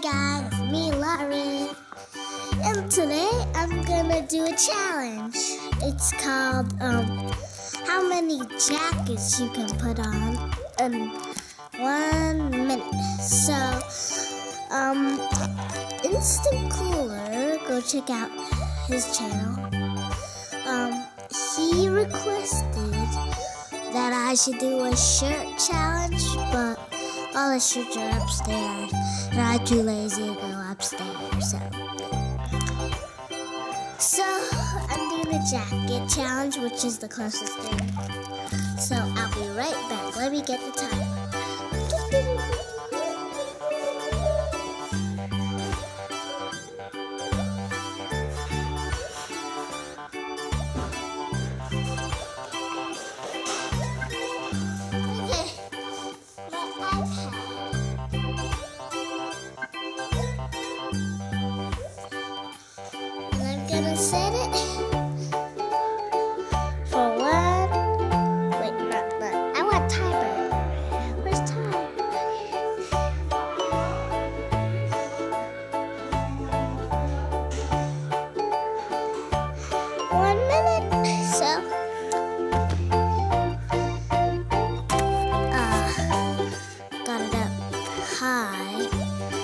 Hi guys, it's me Lauren. And today I'm gonna do a challenge. It's called um, how many jackets you can put on in one minute. So um, Instant Cooler, go check out his channel. Um, he requested that I should do a shirt challenge, but all the shirts are upstairs, and I'm too lazy to go upstairs. So, so I'm doing the jacket challenge, which is the closest thing. So I'll be right back. Let me get the timer. Set it for one. Wait, not that. I want timer. Where's time? One minute. So. Uh, got it up high.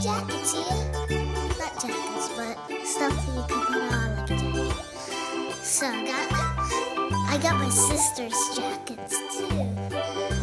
Jackets here. Not jackets, but stuff that you can put on like a jacket. So I got I got my sister's jackets too.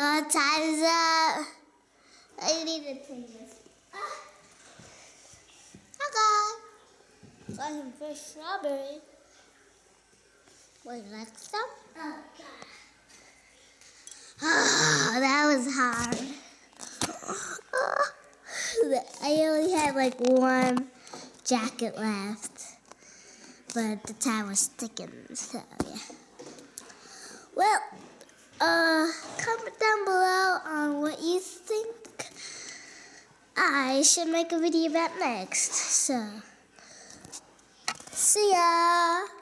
Oh, time's up. Oh, I need to take this. Okay. Looking for strawberry. Wait, next up? Oh, God. Oh, that was hard. Ah. I only had like one jacket left, but the time was ticking, so yeah. Well, I should make a video about next. So, see ya.